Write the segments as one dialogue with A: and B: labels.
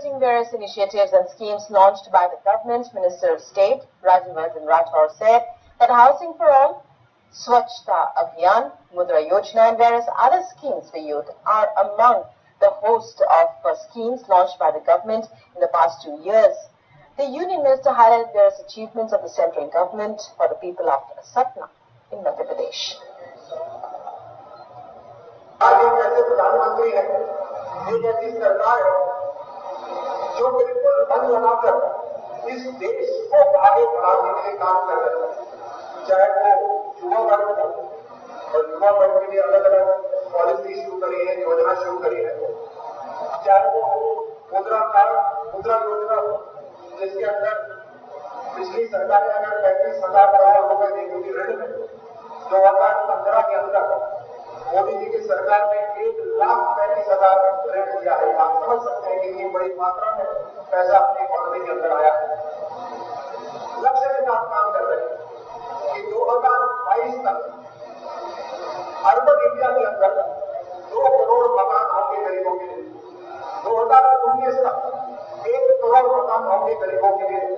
A: Celebrating various initiatives and schemes launched by the government, Minister of State Rajivardhan Rathore said that Housing for All, Swachhta Abhiyan, Mudra Yojana and various other schemes for youth are among the host of uh, schemes launched by the government in the past two years. The Union Minister highlighted various achievements of the central government for the people of Satna in Madhya Pradesh.
B: आज एक ऐसे प्रधानमंत्री है एक ऐसी सरकार है जो बिल्कुल मन लगाकर इस देश को आगे बढ़ाने के लिए काम कर रहे हैं। चाहे वो युवा वर्ग हो और युवा वर्ग के लिए अलग अलग पॉलिसी शुरू करी है, योजना शुरू करी है। चाहे वो मुद्रा कार्ड मुद्रा योजना हो, जिसके अंदर पिछली सरकार ने अगर पैंतीस हज़ार करोड़ रुपए दी क्योंकि ऋण में दो हज़ार पंद्रह के अंदर मोदी जी की सरकार ने एक लाख पैंतीस हज़ार रेट दिया है आप समझ सकते हैं कि इतनी बड़ी मात्रा में पैसा अपनी इकोनॉमी के अंदर आया है। लक्ष्य के साथ काम कर रहे हैं कि दो हज़ार बाईस तक अर्बन इंडिया के अंदर दो करोड़ मकान होंगे गरीबों के लिए। दो हज़ार उन्नीस तक एक करोड़ मकान होंगे गरीबों के लिए।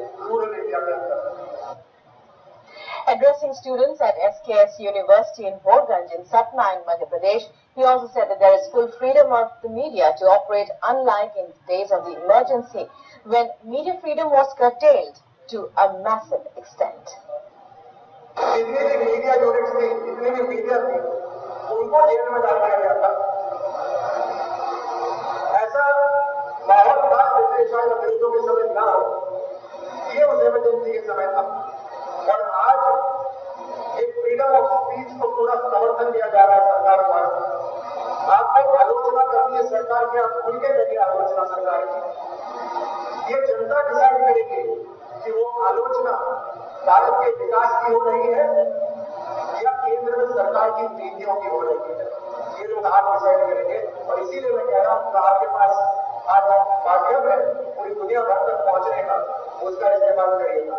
A: Addressing students at SKS University in Bhorganj in Satna in Madhya Pradesh, he also said that there is full freedom of the media to operate unlike in days of the emergency when media freedom was curtailed to a massive extent.
B: जितनी भी media units थी जितनी भी media थी उनको jail में डाल दिया गया था ऐसा माहौल था जैसे शायद अंग्रेजों के समय ना हो ये उस इमरजेंसी के समय था है सरकार की आप खुल के करिए आलोचना सरकार की। ये जनता डिसाइड करेगी कि वो आलोचना भारत के विकास की हो रही है या केंद्र में सरकार की नीतियों की हो रही है। ये लोग आप डिसाइड करेंगे। और इसीलिए मैं कह रहा हूँ कि आपके पास आज माध्यम है, पूरी दुनिया भर तक पहुँचने का, उसका इस्तेमाल करिएगा।